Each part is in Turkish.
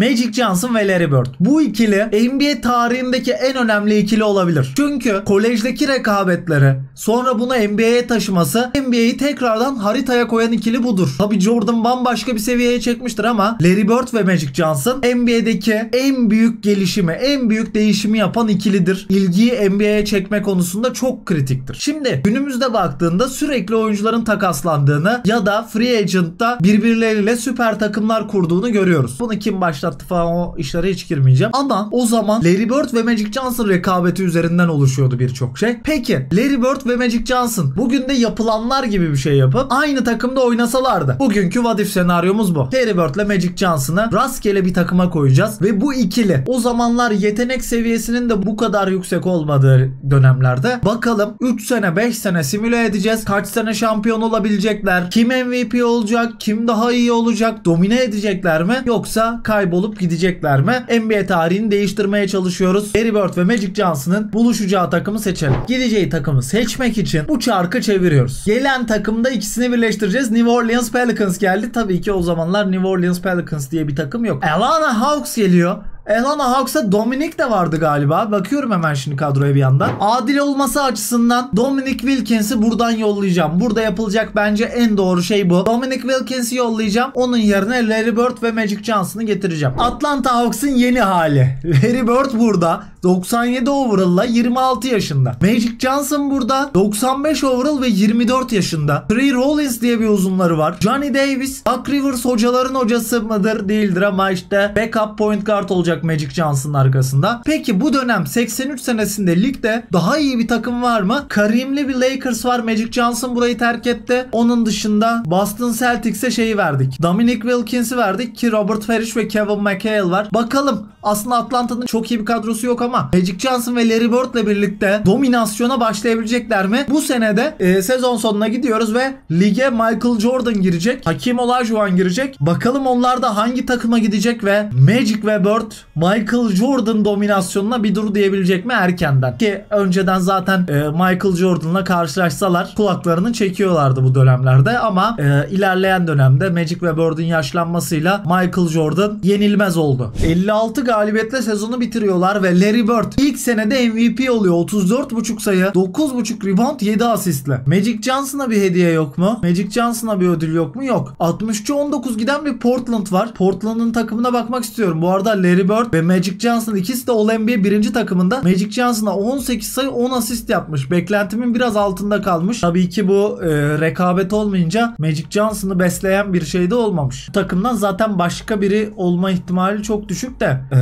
Magic Johnson ve Larry Bird. Bu ikili NBA tarihindeki en önemli ikili olabilir. Çünkü kolejdeki rekabetleri sonra bunu NBA'ye taşıması NBA'yi tekrardan haritaya koyan ikili budur. Tabi Jordan bambaşka bir seviyeye çekmiştir ama Larry Bird ve Magic Johnson NBA'deki en büyük gelişimi, en büyük değişimi yapan ikilidir. İlgiyi NBA'ye çekme konusunda çok kritiktir. Şimdi günümüzde baktığında sürekli oyuncuların takaslandığını ya da free agent'ta birbirleriyle süper takımlar kurduğunu görüyoruz. Bunu kim başlattı falan o işlere hiç girmeyeceğim. Ama o zaman Larry Bird ve Magic Johnson rekabeti üzerinden oluşuyordu birçok şey. Peki Larry Bird ve Magic Johnson bugün de yapılanlar gibi bir şey yapıp aynı takımda oynasalardı. Bugünkü what if senaryomuz bu. Larry Bird ile Magic Johnson'ı rastgele bir takıma koyacağız ve bu ikili o zamanlar yetenek seviyesinin de bu kadar yüksek olmadığı dönemlerde bakalım 3 sene 5 sene simüle edeceğiz. Kaç sene şampiyon olabilecekler? Kim MVP olacak? Kim daha iyi olacak? Domine edecekler mi? Yoksa kaybolup gidecekler mi? NBA tarihini değiştirmeye çalışıyoruz. Larry Bird ve Magic Johnson'ın buluşacağı takımı seçelim. Gideceği takımı seçmek için bu çarkı çeviriyoruz. Gelen takımda ikisini birleştireceğiz. New Orleans Pelicans geldi. Tabii ki o zamanlar New Orleans Pelicans diye bir takım yok. Atlanta Hawks geliyor. Atlanta Hawks'a Dominic de vardı galiba. Bakıyorum hemen şimdi kadroya bir yandan. Adil olması açısından Dominic Wilkins'i buradan yollayacağım. Burada yapılacak bence en doğru şey bu. Dominic Wilkins'i yollayacağım. Onun yerine Larry Bird ve Magic Johnson'ı getireceğim. Atlanta Hawks'ın yeni hali. Larry Bird burada. 97 overall'la 26 yaşında. Magic Johnson burada 95 overall ve 24 yaşında. Trey Rollins diye bir uzunları var. Johnny Davis, Doug Rivers hocaların hocası mıdır değildir ama işte backup point guard olacak Magic Johnson'ın arkasında. Peki bu dönem 83 senesinde ligde daha iyi bir takım var mı? Karimli bir Lakers var. Magic Johnson burayı terk etti. Onun dışında Boston Celtics'e şeyi verdik. Dominic Wilkins'i verdik ki Robert Parrish ve Kevin McHale var. Bakalım aslında Atlanta'nın çok iyi bir kadrosu yok ama Magic Johnson ve Larry Bird'le birlikte dominasyona başlayabilecekler mi? Bu senede e, sezon sonuna gidiyoruz ve lige Michael Jordan girecek. Hakim Olajuwon girecek. Bakalım onlar da hangi takıma gidecek ve Magic ve Bird Michael Jordan dominasyonuna bir dur diyebilecek mi erkenden? Ki önceden zaten e, Michael Jordan'la karşılaşsalar kulaklarını çekiyorlardı bu dönemlerde ama e, ilerleyen dönemde Magic ve Bird'ün yaşlanmasıyla Michael Jordan yenilmez oldu. 56 galibiyetle sezonu bitiriyorlar ve Larry Bird ilk senede MVP oluyor. 34.5 sayı, 9.5 rebound, 7 asistle. Magic Johnson'a bir hediye yok mu? Magic Johnson'a bir ödül yok mu? Yok. 63'e 19 giden bir Portland var. Portland'ın takımına bakmak istiyorum. Bu arada Larry Bird ve Magic Johnson ikisi de All-NBA birinci takımında. Magic Johnson'a 18 sayı 10 asist yapmış. Beklentimin biraz altında kalmış. Tabii ki bu e, rekabet olmayınca Magic Johnson'ı besleyen bir şey de olmamış. Bu takımdan zaten başka biri olma ihtimali çok düşük de e,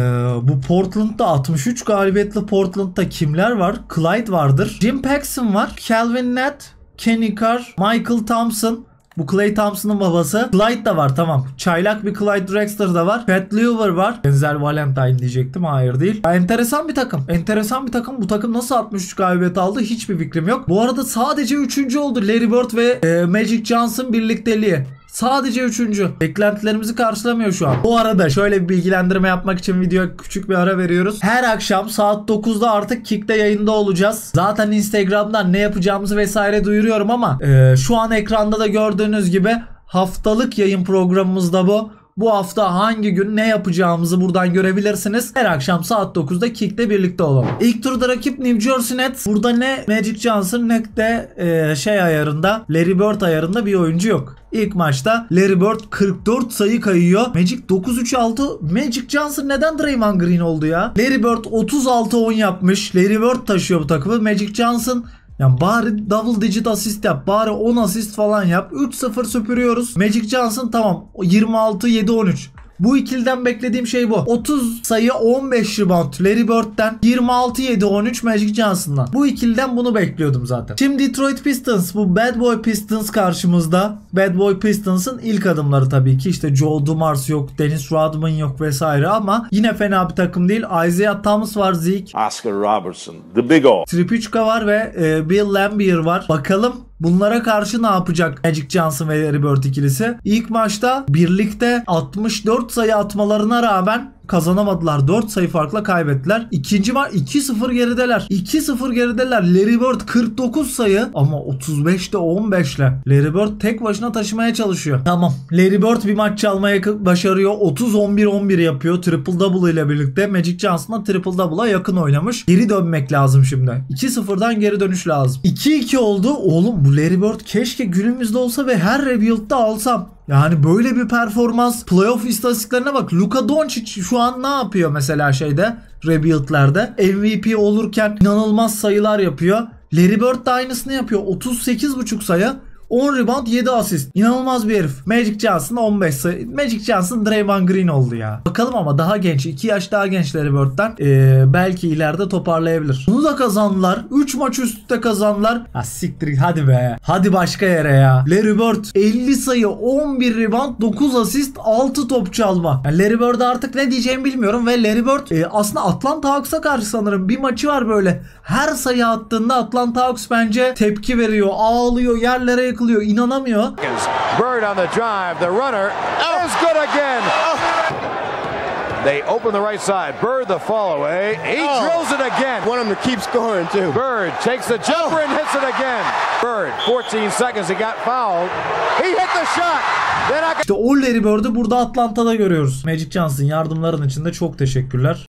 bu Portland'da 63 galibiyetli Portland'da kimler var? Clyde vardır. Jim Paxson var. Calvin Nett, Kenny Carr, Michael Thompson, bu Clay Thompson'ın babası. Clyde da var tamam. Çaylak bir Clyde Drexler da var. Pat Lever var. Benzer Valentine diyecektim. Hayır değil. Ya, enteresan bir takım. Enteresan bir takım. Bu takım nasıl 63 galibiyet aldı hiçbir fikrim yok. Bu arada sadece 3. oldu. Larry Bird ve e, Magic Johnson birlikteliği. Sadece üçüncü. Beklentilerimizi karşılamıyor şu an. Bu arada şöyle bir bilgilendirme yapmak için videoya küçük bir ara veriyoruz. Her akşam saat 9'da artık Kick'te yayında olacağız. Zaten Instagram'dan ne yapacağımızı vesaire duyuruyorum ama e, şu an ekranda da gördüğünüz gibi haftalık yayın programımız da bu. Bu hafta hangi gün ne yapacağımızı buradan görebilirsiniz. Her akşam saat 9'da Kick'te birlikte olalım. İlk turda rakip New Jersey Nets. Burada ne Magic Johnson ne de e, şey ayarında Larry Bird ayarında bir oyuncu yok. İlk maçta Larry Bird 44 sayı kayıyor. Magic 9-3 aldı. Magic Johnson neden Draymond Green oldu ya? Larry Bird 36-10 yapmış. Larry Bird taşıyor bu takımı. Magic Johnson yani bari double digit asist yap. Bari 10 asist falan yap. 3-0 süpürüyoruz. Magic Johnson tamam. 26-7-13. Bu ikiliden beklediğim şey bu. 30 sayı 15 rebound Larry Bird'den 26 7 13 Magic Johnson'dan. Bu ikiliden bunu bekliyordum zaten. Şimdi Detroit Pistons bu Bad Boy Pistons karşımızda. Bad Boy Pistons'ın ilk adımları tabii ki işte Joe Dumars yok, Dennis Rodman yok vesaire ama yine fena bir takım değil. Isaiah Thomas var, Zeke. Oscar Robertson, the big O. Tripuchka var ve e, Bill Lambier var. Bakalım Bunlara karşı ne yapacak Magic Johnson ve Larry Bird ikilisi? İlk maçta birlikte 64 sayı atmalarına rağmen kazanamadılar. 4 sayı farkla kaybettiler. İkinci maç 2-0 gerideler. 2-0 gerideler. Larry Bird 49 sayı ama 35'te 15'le. Larry Bird tek başına taşımaya çalışıyor. Tamam. Larry Bird bir maç çalmaya başarıyor. 30-11-11 yapıyor. Triple double ile birlikte. Magic Johnson da triple double'a yakın oynamış. Geri dönmek lazım şimdi. 2-0'dan geri dönüş lazım. 2-2 oldu. Oğlum bu Larry Bird keşke günümüzde olsa ve her rebuild'da alsam. Yani böyle bir performans playoff istatistiklerine bak. Luka Doncic şu an ne yapıyor mesela şeyde rebuild'lerde? MVP olurken inanılmaz sayılar yapıyor. Larry Bird de aynısını yapıyor. 38.5 sayı. 10 rebound 7 asist. İnanılmaz bir herif. Magic Johnson 15 sayı. Magic Johnson Draymond Green oldu ya. Bakalım ama daha genç. 2 yaş daha gençleri Bird'den. Ee, belki ileride toparlayabilir. Bunu da kazandılar. 3 maç üstte kazandılar. Ha siktir hadi be. Hadi başka yere ya. Larry Bird 50 sayı 11 rebound 9 asist 6 top çalma. Yani Larry Bird'e artık ne diyeceğimi bilmiyorum ve Larry Bird e, aslında Atlanta Hawks'a karşı sanırım bir maçı var böyle. Her sayı attığında Atlanta Hawks bence tepki veriyor. Ağlıyor yerlere yıkılıyor. inanamıyor. Bird on the drive. The runner is good again. They open the right side. Bird the fall away. He Oh. drills it again. Want him to keep scoring too. Bird takes the jumper and hits it again. Bird, 14 seconds. He got fouled. He hit the shot. Then I İşte o Larry Bird'ü burada Atlanta'da görüyoruz. Magic Johnson yardımların için de çok teşekkürler.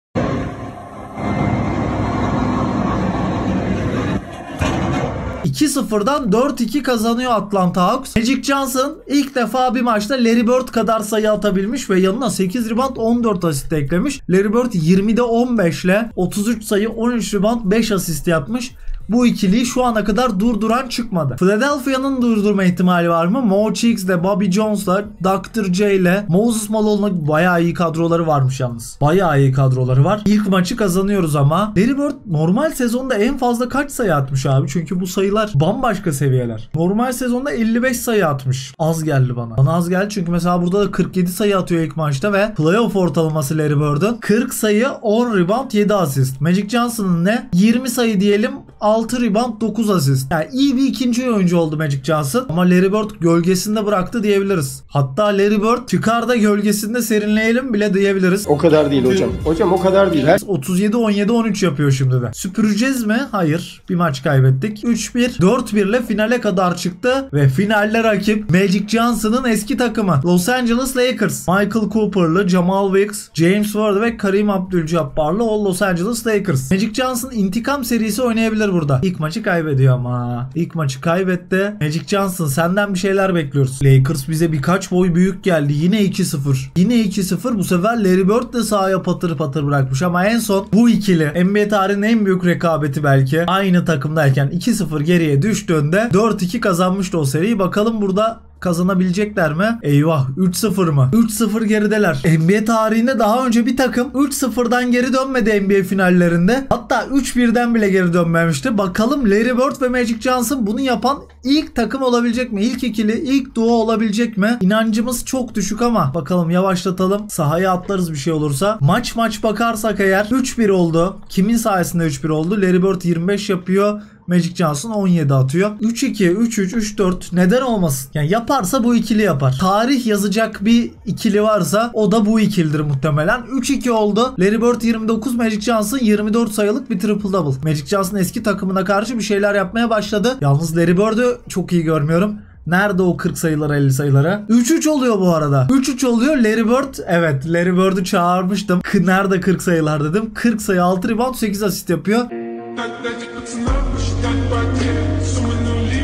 ...2-0'dan 4-2 kazanıyor Atlanta Hawks. Magic Johnson ilk defa bir maçta Larry Bird kadar sayı atabilmiş ve yanına 8 rebound 14 asist eklemiş. Larry Bird 20'de 15 ile 33 sayı 13 rebound 5 asist yapmış. Bu ikiliyi şu ana kadar durduran çıkmadı. Philadelphia'nın durdurma ihtimali var mı? Mo Cheeks'le, Bobby Jones'la, Dr. J ile Moses Malone'la bayağı iyi kadroları varmış yalnız. Bayağı iyi kadroları var. İlk maçı kazanıyoruz ama. Larry Bird normal sezonda en fazla kaç sayı atmış abi? Çünkü bu sayılar bambaşka seviyeler. Normal sezonda 55 sayı atmış. Az geldi bana. Bana az geldi çünkü mesela burada da 47 sayı atıyor ilk maçta ve playoff ortalaması Larry Bird'ın 40 sayı 10 rebound 7 asist. Magic Johnson'ın ne? 20 sayı diyelim 6 rebound 9 asist. Yani iyi bir ikinci oyuncu oldu Magic Johnson. Ama Larry Bird gölgesinde bıraktı diyebiliriz. Hatta Larry Bird çıkar da gölgesinde serinleyelim bile diyebiliriz. O kadar değil hocam. Hocam o kadar değil. Her 37 17 13 yapıyor şimdi de. Süpüreceğiz mi? Hayır. Bir maç kaybettik. 3-1 4-1 ile finale kadar çıktı ve finalle rakip Magic Johnson'ın eski takımı Los Angeles Lakers. Michael Cooper'lı, Jamal Wilkes, James Ward ve Kareem Abdul-Jabbar'lı o Los Angeles Lakers. Magic Johnson intikam serisi oynayabilir burada. İlk maçı kaybediyor ama. İlk maçı kaybetti. Magic Johnson senden bir şeyler bekliyoruz. Lakers bize birkaç boy büyük geldi. Yine 2-0. Yine 2-0. Bu sefer Larry Bird de sahaya patır patır bırakmış ama en son bu ikili NBA tarihinin en büyük rekabeti belki. Aynı takımdayken 2-0 geriye düştüğünde 4-2 kazanmıştı o seriyi. Bakalım burada kazanabilecekler mi? Eyvah 3-0 mı? 3-0 gerideler. NBA tarihinde daha önce bir takım 3-0'dan geri dönmedi NBA finallerinde. Hatta 3-1'den bile geri dönmemişti. Bakalım Larry Bird ve Magic Johnson bunu yapan ilk takım olabilecek mi? İlk ikili, ilk duo olabilecek mi? İnancımız çok düşük ama bakalım yavaşlatalım. Sahaya atlarız bir şey olursa. Maç maç bakarsak eğer 3-1 oldu. Kimin sayesinde 3-1 oldu? Larry Bird 25 yapıyor. Magic Johnson 17 atıyor. 3-2, 3-3, 3-4 neden olmasın? Yani yaparsa bu ikili yapar. Tarih yazacak bir ikili varsa o da bu ikilidir muhtemelen. 3-2 oldu. Larry Bird 29, Magic Johnson 24 sayılık bir triple double. Magic Johnson eski takımına karşı bir şeyler yapmaya başladı. Yalnız Larry Bird'ü çok iyi görmüyorum. Nerede o 40 sayılara 50 sayılara? 3-3 oluyor bu arada. 3-3 oluyor. Larry Bird evet Larry Bird'ü çağırmıştım. Nerede 40 sayılar dedim. 40 sayı 6 rebound 8 asist yapıyor.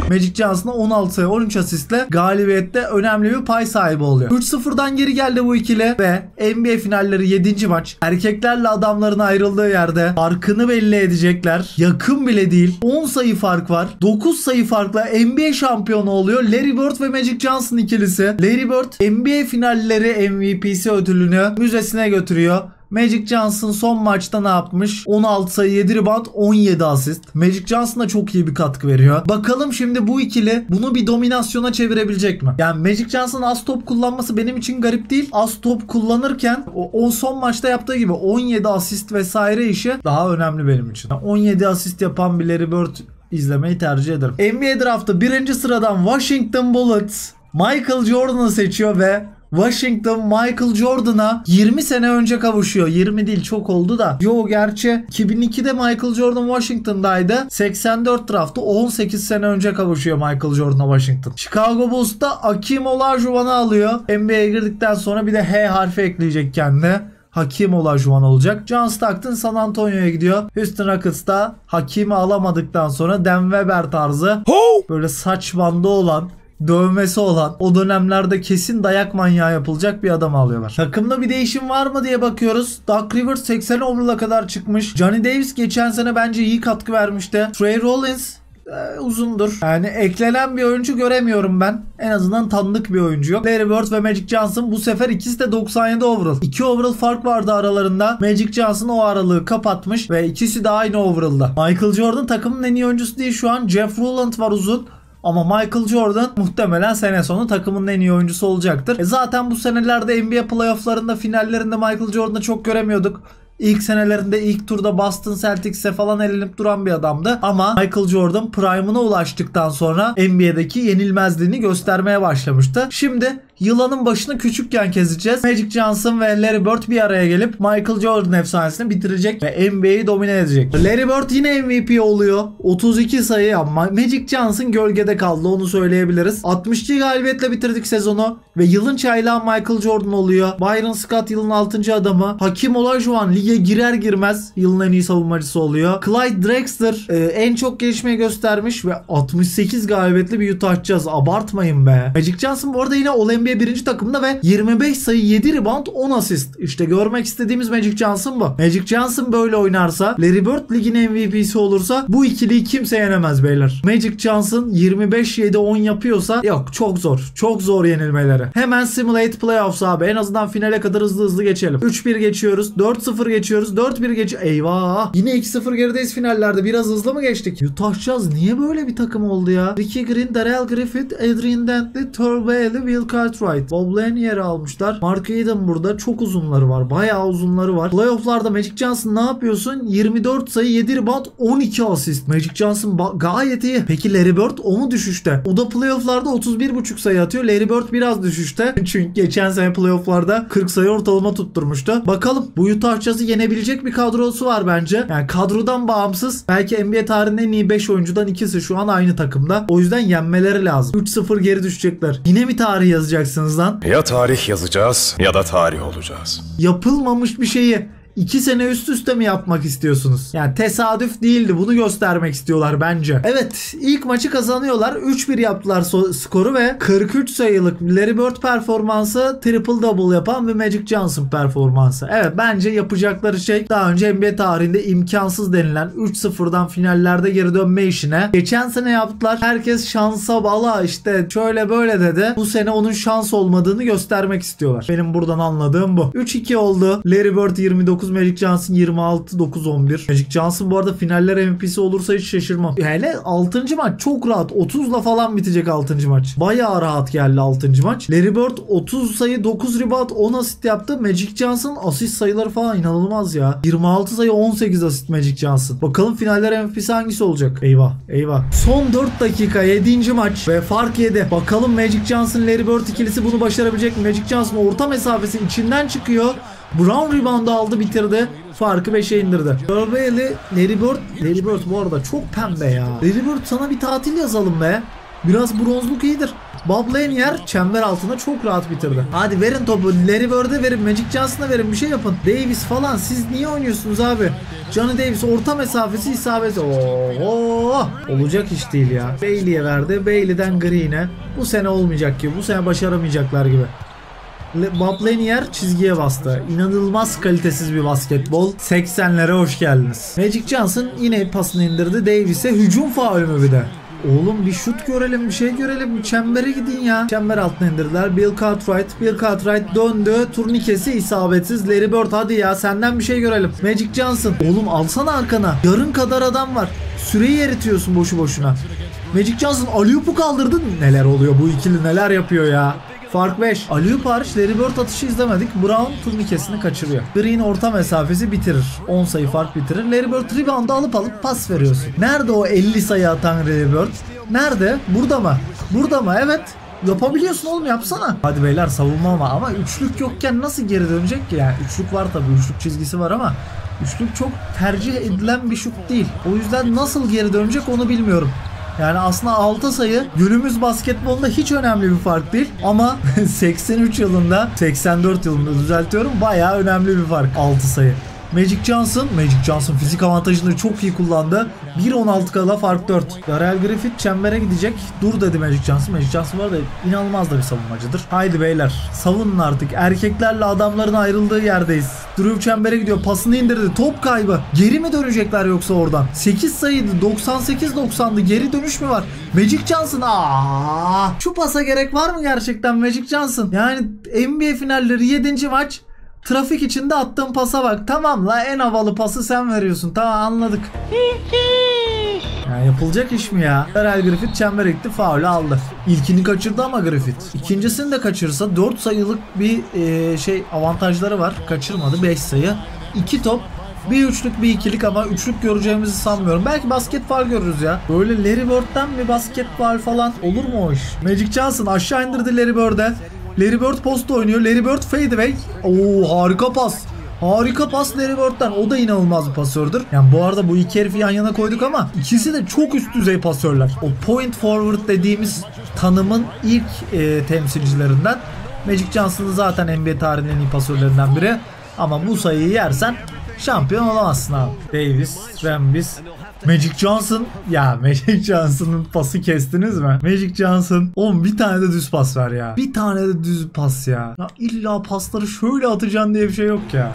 Magic Johnson'a 16 sayı 13 asistle galibiyette önemli bir pay sahibi oluyor. 3-0'dan geri geldi bu ikili ve NBA finalleri 7. maç. Erkeklerle adamların ayrıldığı yerde farkını belli edecekler. Yakın bile değil. 10 sayı fark var. 9 sayı farkla NBA şampiyonu oluyor. Larry Bird ve Magic Johnson ikilisi. Larry Bird NBA finalleri MVP'si ödülünü müzesine götürüyor. Magic Johnson son maçta ne yapmış? 16 sayı 7 rebound 17 asist. Magic Johnson da çok iyi bir katkı veriyor. Bakalım şimdi bu ikili bunu bir dominasyona çevirebilecek mi? Yani Magic Johnson az top kullanması benim için garip değil. Az top kullanırken o, son maçta yaptığı gibi 17 asist vesaire işi daha önemli benim için. Yani 17 asist yapan bir Larry Bird izlemeyi tercih ederim. NBA draftı birinci sıradan Washington Bullets Michael Jordan'ı seçiyor ve Washington Michael Jordan'a 20 sene önce kavuşuyor. 20 değil çok oldu da. Yo gerçi 2002'de Michael Jordan Washington'daydı. 84 draftı 18 sene önce kavuşuyor Michael Jordan'a Washington. Chicago Bulls'ta Akim Olajuwon'u alıyor. NBA'ye girdikten sonra bir de H harfi ekleyecek kendine. Hakim Olajuwon olacak. John Stockton San Antonio'ya gidiyor. Houston Rockets'ta Hakim'i alamadıktan sonra Dan Weber tarzı böyle saç bandı olan dövmesi olan o dönemlerde kesin dayak manyağı yapılacak bir adam alıyorlar. Takımda bir değişim var mı diye bakıyoruz. Doug Rivers 80 overall'a kadar çıkmış. Johnny Davis geçen sene bence iyi katkı vermişti. Trey Rollins e, uzundur. Yani eklenen bir oyuncu göremiyorum ben. En azından tanıdık bir oyuncu yok. Larry Bird ve Magic Johnson bu sefer ikisi de 97 overall. 2 overall fark vardı aralarında. Magic Johnson o aralığı kapatmış ve ikisi de aynı overall'da. Michael Jordan takımın en iyi oyuncusu değil şu an. Jeff Ruland var uzun. Ama Michael Jordan muhtemelen sene sonu takımın en iyi oyuncusu olacaktır. E zaten bu senelerde NBA playofflarında finallerinde Michael Jordan'ı çok göremiyorduk. İlk senelerinde ilk turda Boston Celtics'e falan elenip duran bir adamdı. Ama Michael Jordan prime'ına ulaştıktan sonra NBA'deki yenilmezliğini göstermeye başlamıştı. Şimdi yılanın başını küçükken keseceğiz. Magic Johnson ve Larry Bird bir araya gelip Michael Jordan efsanesini bitirecek ve NBA'yi domine edecek. Larry Bird yine MVP oluyor. 32 sayı ama Magic Johnson gölgede kaldı onu söyleyebiliriz. 62 galibiyetle bitirdik sezonu ve yılın çaylağı Michael Jordan oluyor. Byron Scott yılın 6. adamı. Hakim Olajuwon lige girer girmez yılın en iyi savunmacısı oluyor. Clyde Drexler e, en çok gelişmeyi göstermiş ve 68 galibiyetli bir Utah Jazz. Abartmayın be. Magic Johnson bu arada yine All NBA birinci takımda ve 25 sayı 7 rebound 10 asist. İşte görmek istediğimiz Magic Johnson bu. Magic Johnson böyle oynarsa Larry Bird ligin MVP'si olursa bu ikiliyi kimse yenemez beyler. Magic Johnson 25-7-10 yapıyorsa yok çok zor. Çok zor yenilmeleri. Hemen Simulate Playoffs abi. En azından finale kadar hızlı hızlı geçelim. 3-1 geçiyoruz. 4-0 geçiyoruz. 4-1 geç. Eyvah. Yine 2-0 gerideyiz finallerde. Biraz hızlı mı geçtik? Utah Jazz niye böyle bir takım oldu ya? Ricky Green, Darrell Griffith, Adrian Dantley, Bailey, Will Cartwright. Bob Lanier'i almışlar. Mark Eden burada. Çok uzunları var. Bayağı uzunları var. Playoff'larda Magic Johnson ne yapıyorsun? 24 sayı 7 rebound 12 asist. Magic Johnson gayet iyi. Peki Larry Bird o mu düşüşte? O da playoff'larda 31.5 sayı atıyor. Larry Bird biraz düşüşte. Çünkü geçen sene playoff'larda 40 sayı ortalama tutturmuştu. Bakalım bu Utah Jazz'ı yenebilecek bir kadrosu var bence. Yani kadrodan bağımsız. Belki NBA tarihinin en iyi 5 oyuncudan ikisi şu an aynı takımda. O yüzden yenmeleri lazım. 3-0 geri düşecekler. Yine mi tarih yazacaksınız lan? Ya tarih yazacağız ya da tarih olacağız. yapılmamış bir şeyi 2 sene üst üste mi yapmak istiyorsunuz? Yani tesadüf değildi. Bunu göstermek istiyorlar bence. Evet ilk maçı kazanıyorlar. 3-1 yaptılar so- skoru ve 43 sayılık Larry Bird performansı triple double yapan ve Magic Johnson performansı. Evet bence yapacakları şey daha önce NBA tarihinde imkansız denilen 3-0'dan finallerde geri dönme işine. Geçen sene yaptılar. Herkes şansa bala işte şöyle böyle dedi. Bu sene onun şans olmadığını göstermek istiyorlar. Benim buradan anladığım bu. 3-2 oldu. Larry Bird 29, Magic Johnson 26, 9-11. Magic Johnson bu arada finaller MVP'si olursa hiç şaşırmam. Hele 6. maç çok rahat. 30'la falan bitecek 6. maç. Bayağı rahat geldi 6. maç. Larry Bird 30 sayı 9 rebound 10 asist yaptı. Magic Johnson asist sayıları falan inanılmaz ya. 26 sayı 18 asist Magic Johnson. Bakalım finaller MVP'si hangisi olacak? Eyvah eyvah. Son 4 dakika 7. maç ve fark 7. Bakalım Magic Johnson Larry Bird ikilisi bunu başarabilecek mi? Magic Johnson orta mesafesi içinden çıkıyor. Brown reboundu aldı bitirdi. Farkı 5'e indirdi. Bailey, Larry Bird. Larry Bird bu arada çok pembe ya. Larry Bird sana bir tatil yazalım be. Biraz bronzluk iyidir. Bob Lanier çember altında çok rahat bitirdi. Hadi verin topu. Larry Bird'e verin. Magic Johnson'a verin. Bir şey yapın. Davis falan. Siz niye oynuyorsunuz abi? Johnny Davis orta mesafesi isabeti. Oo, olacak iş değil ya. Bailey'e verdi. Bailey'den Green'e. Bu sene olmayacak gibi. Bu sene başaramayacaklar gibi. Bob Lanier çizgiye bastı. İnanılmaz kalitesiz bir basketbol. 80'lere hoş geldiniz. Magic Johnson yine pasını indirdi. Davis'e hücum faulü mü bir de? Oğlum bir şut görelim bir şey görelim. Bir çembere gidin ya. Çember altına indirdiler. Bill Cartwright. Bill Cartwright döndü. Turnikesi isabetsiz. Larry Bird hadi ya senden bir şey görelim. Magic Johnson. Oğlum alsana arkana. Yarın kadar adam var. Süreyi eritiyorsun boşu boşuna. Magic Johnson Aliyup'u kaldırdın. Neler oluyor bu ikili neler yapıyor ya. Fark 5. Aliyup hariç Bird atışı izlemedik. Brown turnikesini kaçırıyor. Green orta mesafesi bitirir. 10 sayı fark bitirir. Bird rebound'u alıp alıp pas veriyorsun. Nerede o 50 sayı atan Bird? Nerede? Burada mı? Burada mı? Evet. Yapabiliyorsun oğlum yapsana. Hadi beyler savunma ama ama üçlük yokken nasıl geri dönecek ki yani? Üçlük var tabii üçlük çizgisi var ama üçlük çok tercih edilen bir şut değil. O yüzden nasıl geri dönecek onu bilmiyorum. Yani aslında 6 sayı günümüz basketbolunda hiç önemli bir fark değil ama 83 yılında 84 yılında düzeltiyorum bayağı önemli bir fark 6 sayı. Magic Johnson, Magic Johnson fizik avantajını çok iyi kullandı. 1.16 kala fark 4. Darrell Griffith çembere gidecek. Dur dedi Magic Johnson. Magic Johnson var da inanılmaz da bir savunmacıdır. Haydi beyler savunun artık. Erkeklerle adamların ayrıldığı yerdeyiz. Drew çembere gidiyor. Pasını indirdi. Top kaybı. Geri mi dönecekler yoksa oradan? 8 sayıydı. 98-90'dı. Geri dönüş mü var? Magic Johnson. Aa! Şu pasa gerek var mı gerçekten Magic Johnson? Yani NBA finalleri 7. maç Trafik içinde attığın pasa bak. Tamam la en havalı pası sen veriyorsun. Tamam anladık. Ya yapılacak iş mi ya? Erel Griffith çembere gitti faulü aldı. İlkini kaçırdı ama Griffith. İkincisini de kaçırsa 4 sayılık bir e, şey avantajları var. Kaçırmadı 5 sayı. 2 top bir üçlük bir ikilik ama üçlük göreceğimizi sanmıyorum. Belki basket faul görürüz ya. Böyle Larry Bird'den bir basket faul falan olur mu o iş? Magic Johnson aşağı indirdi Larry Bird'e. Larry Bird posta oynuyor. Larry Bird fadeaway. Oo harika pas. Harika pas Larry Bird'den. O da inanılmaz bir pasördür. Yani bu arada bu iki herifi yan yana koyduk ama ikisi de çok üst düzey pasörler. O point forward dediğimiz tanımın ilk e, temsilcilerinden. Magic Johnson'ın zaten NBA tarihinin en iyi pasörlerinden biri. Ama bu sayıyı yersen şampiyon olamazsın abi. Davis, Rambis, Magic Johnson ya Magic Johnson'ın pası kestiniz mi? Magic Johnson oğlum bir tane de düz pas ver ya. Bir tane de düz pas ya. Ya illa pasları şöyle atacaksın diye bir şey yok ya.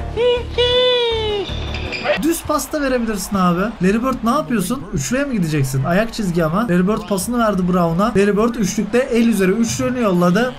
Düz pasta verebilirsin abi. Larry Bird ne yapıyorsun? Üçlüye mi gideceksin? Ayak çizgi ama. Larry Bird pasını verdi Brown'a. Larry Bird üçlükte el üzeri üçlüğünü yolladı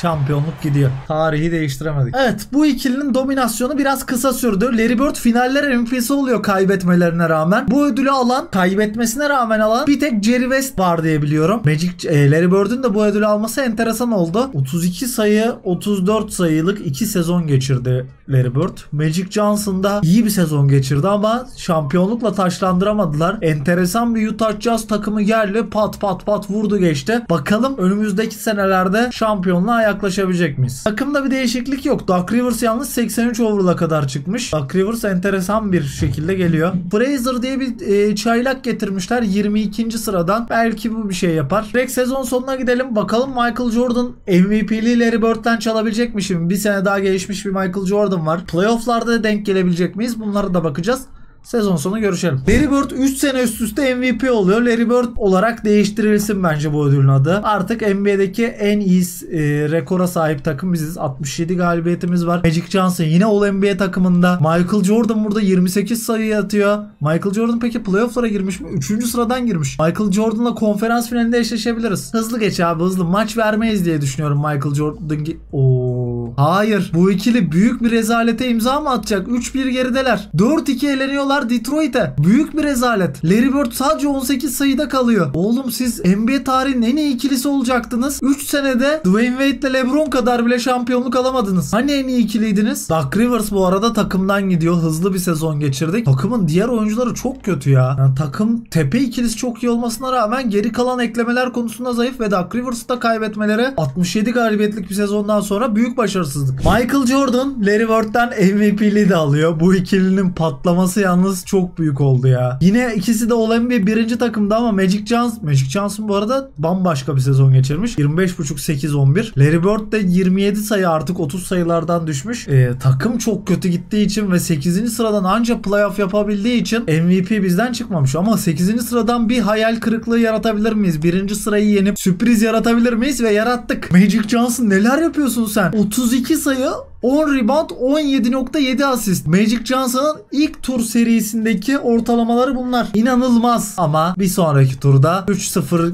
şampiyonluk gidiyor. Tarihi değiştiremedik. Evet bu ikilinin dominasyonu biraz kısa sürdü. Larry Bird finaller MVP'si oluyor kaybetmelerine rağmen. Bu ödülü alan, kaybetmesine rağmen alan bir tek Jerry West var diye biliyorum. Magic e, Larry Bird'ün de bu ödülü alması enteresan oldu. 32 sayı, 34 sayılık 2 sezon geçirdi Larry Bird. Magic Johnson da iyi bir sezon geçirdi ama şampiyonlukla taşlandıramadılar. Enteresan bir Utah Jazz takımı geldi. Pat pat pat vurdu geçti. Bakalım önümüzdeki senelerde şampiyonluğa yaklaşabilecek miyiz? Takımda bir değişiklik yok. Doug Rivers yalnız 83 overall'a kadar çıkmış. Doug Rivers enteresan bir şekilde geliyor. Fraser diye bir e, çaylak getirmişler 22. sıradan. Belki bu bir şey yapar. Direkt sezon sonuna gidelim. Bakalım Michael Jordan MVP'li Larry Bird'den çalabilecek mi şimdi? Bir sene daha gelişmiş bir Michael Jordan var. Playoff'larda denk gelebilecek miyiz? Bunlara da bakacağız. Sezon sonu görüşelim. Larry Bird 3 sene üst üste MVP oluyor. Larry Bird olarak değiştirilsin bence bu ödülün adı. Artık NBA'deki en iyi e, rekora sahip takım biziz. 67 galibiyetimiz var. Magic Johnson yine All NBA takımında. Michael Jordan burada 28 sayı atıyor. Michael Jordan peki playoff'lara girmiş mi? 3. sıradan girmiş. Michael Jordan'la konferans finalinde eşleşebiliriz. Hızlı geç abi hızlı. Maç vermeyiz diye düşünüyorum Michael Jordan. Oo. Hayır. Bu ikili büyük bir rezalete imza mı atacak? 3-1 gerideler. 4-2 eleniyorlar Detroit'e. Büyük bir rezalet. Larry Bird sadece 18 sayıda kalıyor. Oğlum siz NBA tarihinin en iyi ikilisi olacaktınız. 3 senede Dwayne Wade ile LeBron kadar bile şampiyonluk alamadınız. Hani en iyi ikiliydiniz? Doug Rivers bu arada takımdan gidiyor. Hızlı bir sezon geçirdik. Takımın diğer oyuncuları çok kötü ya. Yani takım tepe ikilisi çok iyi olmasına rağmen geri kalan eklemeler konusunda zayıf ve Doug Rivers'ı da kaybetmeleri 67 galibiyetlik bir sezondan sonra büyük başarısızlık. Michael Jordan Larry Bird'den MVP'liği de alıyor. Bu ikilinin patlaması yalnız çok büyük oldu ya. Yine ikisi de olan bir birinci takımda ama Magic Johnson Magic Johnson bu arada bambaşka bir sezon geçirmiş. 25.5-8-11. Larry Bird de 27 sayı artık 30 sayılardan düşmüş. Ee, takım çok kötü gittiği için ve 8. sıradan anca playoff yapabildiği için MVP bizden çıkmamış. Ama 8. sıradan bir hayal kırıklığı yaratabilir miyiz? Birinci sırayı yenip sürpriz yaratabilir miyiz? Ve yarattık. Magic Johnson neler yapıyorsun sen? 32 sayı 10 rebound 17.7 asist. Magic Johnson'ın ilk tur serisindeki ortalamaları bunlar. İnanılmaz. Ama bir sonraki turda 3-0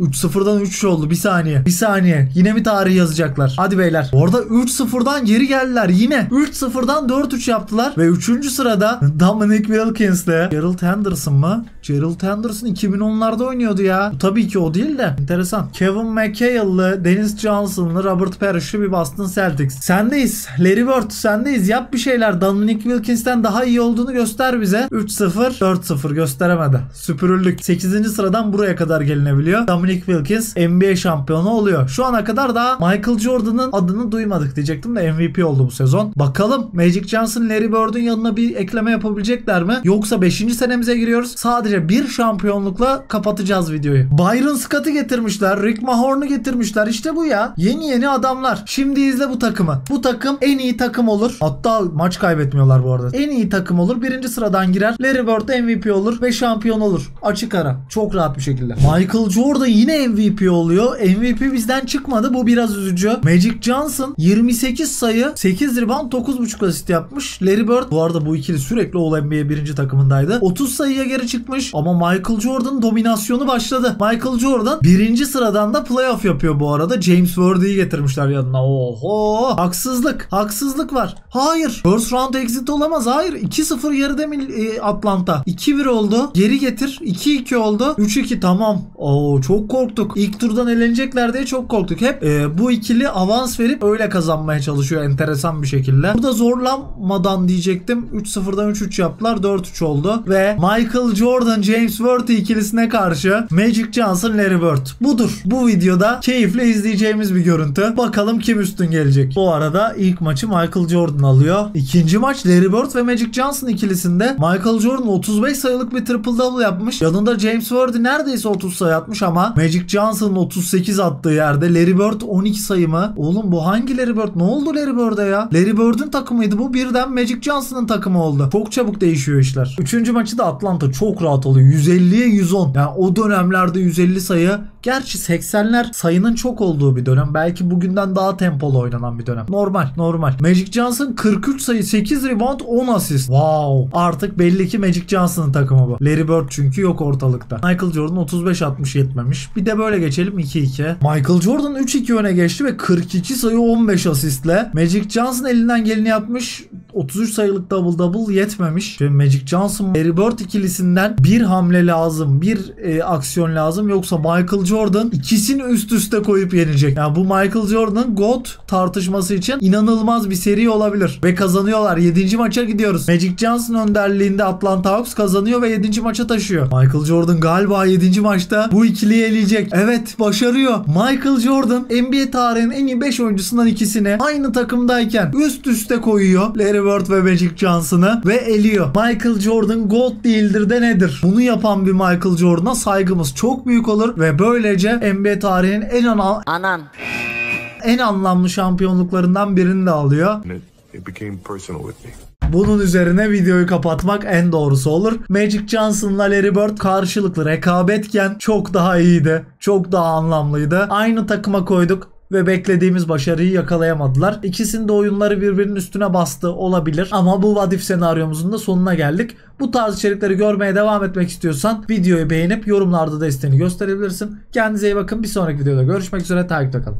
3-0'dan 3 oldu. Bir saniye. Bir saniye. Yine mi tarih yazacaklar? Hadi beyler. Orada 3-0'dan geri geldiler. Yine 3-0'dan 4-3 yaptılar. Ve 3. sırada Dominic Wilkins'le Gerald Henderson mı? Gerald Henderson 2010'larda oynuyordu ya. Bu tabii ki o değil de. Enteresan. Kevin McHale'lı, Dennis Johnson'lı, Robert Parrish'lı bir Boston Celtics. Sendeyiz. Larry Bird sendeyiz. Yap bir şeyler. Dominic Wilkins'ten daha iyi olduğunu göster bize. 3-0, 4-0 gösteremedi. Süpürüldük. 8. sıradan buraya kadar gelinebiliyor. Dominic Dominic Wilkins NBA şampiyonu oluyor. Şu ana kadar daha Michael Jordan'ın adını duymadık diyecektim de MVP oldu bu sezon. Bakalım Magic Johnson, Larry Bird'ün yanına bir ekleme yapabilecekler mi? Yoksa 5. senemize giriyoruz. Sadece bir şampiyonlukla kapatacağız videoyu. Byron Scott'ı getirmişler. Rick Mahorn'u getirmişler. İşte bu ya. Yeni yeni adamlar. Şimdi izle bu takımı. Bu takım en iyi takım olur. Hatta maç kaybetmiyorlar bu arada. En iyi takım olur. Birinci sıradan girer. Larry Bird MVP olur ve şampiyon olur. Açık ara. Çok rahat bir şekilde. Michael Jordan yine MVP oluyor. MVP bizden çıkmadı. Bu biraz üzücü. Magic Johnson 28 sayı, 8 rebound, 9.5 asist yapmış. Larry Bird bu arada bu ikili sürekli All NBA birinci takımındaydı. 30 sayıya geri çıkmış ama Michael Jordan dominasyonu başladı. Michael Jordan birinci sıradan da playoff yapıyor bu arada. James Worthy'yi getirmişler yanına. Oho! Haksızlık. Haksızlık var. Hayır. First round exit olamaz. Hayır. 2-0 geride mi e, Atlanta? 2-1 oldu. Geri getir. 2-2 oldu. 3-2 tamam. Oo çok korktuk. İlk turdan elenecekler diye çok korktuk. Hep e, bu ikili avans verip öyle kazanmaya çalışıyor enteresan bir şekilde. Burada zorlanmadan diyecektim. 3-0'dan 3-3 yaptılar. 4-3 oldu. Ve Michael Jordan James Worthy ikilisine karşı Magic Johnson Larry Bird. Budur. Bu videoda keyifle izleyeceğimiz bir görüntü. Bakalım kim üstün gelecek. Bu arada ilk maçı Michael Jordan alıyor. İkinci maç Larry Bird ve Magic Johnson ikilisinde Michael Jordan 35 sayılık bir triple double yapmış. Yanında James Worthy neredeyse 30 sayı atmış ama Magic Johnson'ın 38 attığı yerde Larry Bird 12 sayı mı? Oğlum bu hangi Larry Bird? Ne oldu Larry Bird'e ya? Larry Bird'ün takımıydı bu. Birden Magic Johnson'ın takımı oldu. Çok çabuk değişiyor işler. Üçüncü maçı da Atlanta çok rahat alıyor. 150'ye 110. Yani o dönemlerde 150 sayı. Gerçi 80'ler sayının çok olduğu bir dönem. Belki bugünden daha tempolu oynanan bir dönem. Normal normal. Magic Johnson 43 sayı 8 rebound 10 asist. Wow. Artık belli ki Magic Johnson'ın takımı bu. Larry Bird çünkü yok ortalıkta. Michael Jordan 35-60 yetmemiş. Bir de böyle geçelim 2-2. Michael Jordan 3-2 öne geçti ve 42 sayı 15 asistle. Magic Johnson elinden geleni yapmış. 33 sayılık double double yetmemiş. Şimdi Magic Johnson Larry Bird ikilisinden bir hamle lazım. Bir e, aksiyon lazım. Yoksa Michael Jordan ikisini üst üste koyup yenecek. Yani bu Michael Jordan GOAT tartışması için inanılmaz bir seri olabilir. Ve kazanıyorlar. 7. maça gidiyoruz. Magic Johnson önderliğinde Atlanta Hawks kazanıyor ve 7. maça taşıyor. Michael Jordan galiba 7. maçta bu ikiliyi eleyecek. Evet başarıyor. Michael Jordan NBA tarihinin en iyi 5 oyuncusundan ikisini aynı takımdayken üst üste koyuyor. Larry Bird ve Magic Johnson'ı ve eliyor. Michael Jordan GOAT değildir de nedir? Bunu yapan bir Michael Jordan'a saygımız çok büyük olur ve böylece NBA tarihinin en ana Anan. en anlamlı şampiyonluklarından birini de alıyor. İt, it became personal with me. Bunun üzerine videoyu kapatmak en doğrusu olur. Magic Johnson'la Larry Bird karşılıklı rekabetken çok daha iyiydi. Çok daha anlamlıydı. Aynı takıma koyduk ve beklediğimiz başarıyı yakalayamadılar. İkisinin de oyunları birbirinin üstüne bastı olabilir. Ama bu vadif senaryomuzun da sonuna geldik. Bu tarz içerikleri görmeye devam etmek istiyorsan videoyu beğenip yorumlarda desteğini gösterebilirsin. Kendinize iyi bakın. Bir sonraki videoda görüşmek üzere. Takipte kalın.